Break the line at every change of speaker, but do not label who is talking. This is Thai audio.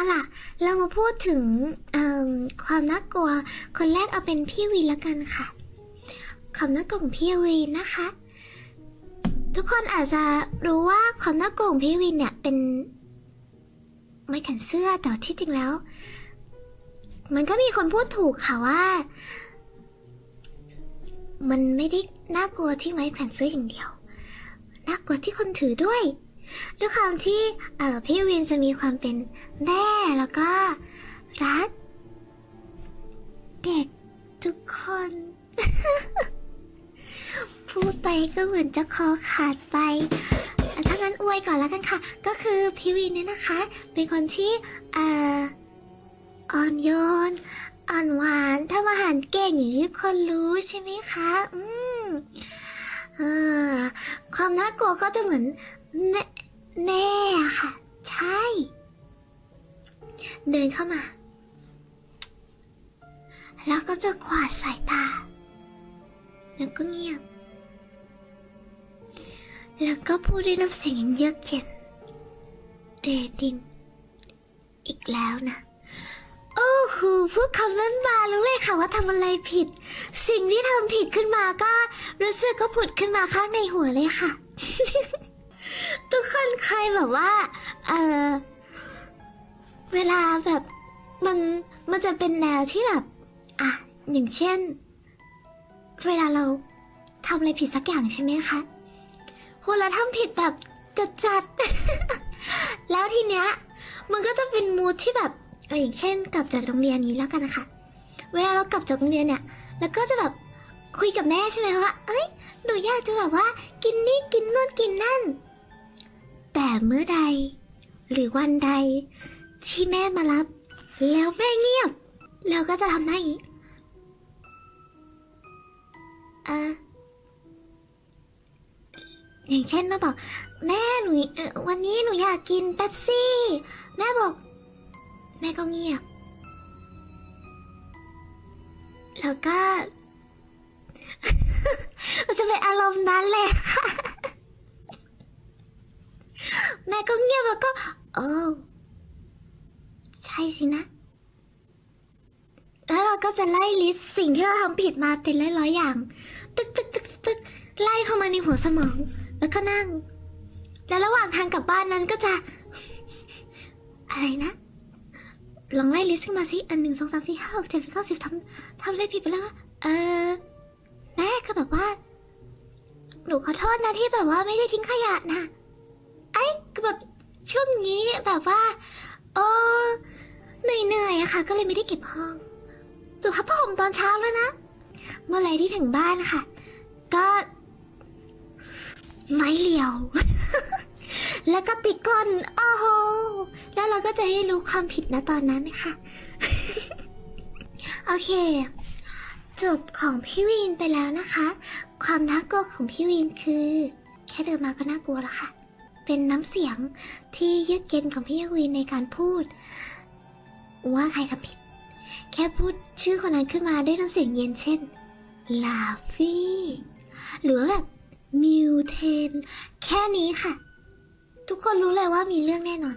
เอาล่ะ เรามาพูดถึงความน่ากลัว คนแรกเอาเป็นพี่วีละกันค่ะความน่ากลัวของพี่วีนะคะ ทุกคนอาจจะรู้ว่าความน่ากลัวของพี่วินเนี่ยเป็นไม้แขวนเสื้อแต่ที่จริงแล้ว มันก็มีคนพูดถูกค่ะว่า มันไม่ได้น่ากลัวที่ไม้แขวนเสื้ออย่างเดียว น่ากลัวที่คนถือด้วย ด้วยความที่เออพี่วินจะมีความเป็นแม่แล้วก็รักเด็กทุกคน พูดไปก็เหมือนจะคอขาดไป ถ้างั้นอวยก่อนแล้วกันค่ะ ก็คือพี่วินเนี่ยนะคะ เป็นคนที่เอ่ออ่อนโยน อ่อนหวานทำอาหารเก่งอย่างที่ทุกคนรู้ใช่ไหมคะ อืมอความน่ากลัวก็จะเหมือนแม่ แม่ค่ะ ใช่ เดินเข้ามา แล้วก็จะขวาดสายตา แล้วก็เงียบ แล้วก็พูดด้วยน้ำเสียงอย่างเยือกเย็นเรดิน อีกแล้วนะโอ้โหพูดคำนั้นมารู้เลยค่ะว่าทำอะไรผิด สิ่งที่ทำผิดขึ้นมาก็ รู้สึกก็ผุดขึ้นมาข้างในหัวเลยค่ะ ทุกคนเคยแบบว่า เออเวลาแบบมันมันจะเป็นแนวที่แบบ อะ อย่างเช่น เวลาเราทำอะไรผิดสักอย่างใช่ไหมคะโหเราทำผิดแบบจัดๆแล้วทีเนี้ย มันก็จะเป็นมูดที่แบบอย่างเช่น กลับจากโรงเรียนนี้แล้วกันนะคะเวลาเรากลับจากโรงเรียนเนี่ย แล้วก็จะแบบคุยกับแม่ใช่ไหมว่าเอ้ยหนูอยากจะแบบว่า กินนี่กินนู่นกินนั่น เมื่อใด หรือวันใด ที่แม่มารับ แล้วแม่เงียบ เราก็จะทำหน้าอย่างนี้เอออย่างเช่นเราบอก แม่หนูวันนี้หนูอยากกินเป๊ปซี่ แม่บอก แม่ก็เงียบ แล้วก็ จะเป็นอารมณ์นั้นเละ แม่ก็เงียบแล้วก็โอ้ใช่สินะ แล้วเราก็จะไล่ลิสต์สิ่งที่เราทำผิดมาเป็นร้อยๆอย่าง ตึกตึกตึกตึกไล่เข้ามาในหัวสมอง แล้วก็นั่ง แล้วระหว่างทางกลับบ้านนั้นก็จะ อะไรนะลองไล่ list ขึ้นมาสิ อันหนึ่งสองสามสี่ห้าหกเจ็ดแปดเก้าสิบทำทำอะไรผิดไปแล้วเออแม่ก็แบบว่า หนูขอโทษนะที่แบบว่าไม่ได้ทิ้งขยะนะ ก็แบบช่วงนี้แบบว่าโอ้เหนื่อยๆอะค่ะ ก็เลยไม่ได้เก็บห้องจุพับผ้าห่มตอนเช้าแล้วนะ เมื่อไรที่ถึงบ้านค่ะ ก็ ไม้เหลียว แล้วก็ติดก้นโอ้โหแล้วเราก็จะได้รู้ความผิดนะตอนนั้นค่ะ โอเค จบของพี่วินไปแล้วนะคะ ความน่ากลัวของพี่วินคือ แค่เดินมาก็น่ากลัวแล้วค่ะ เป็นน้ำเสียงที่เยือกเย็นของพี่วีในการพูด ว่าใครทำผิด แค่พูดชื่อคนนั้นขึ้นมาด้วยน้ำเสียงเย็นเช่น ลาฟี่หรือแบบมิวเทน แค่นี้ค่ะ ทุกคนรู้เลยว่ามีเรื่องแน่นอน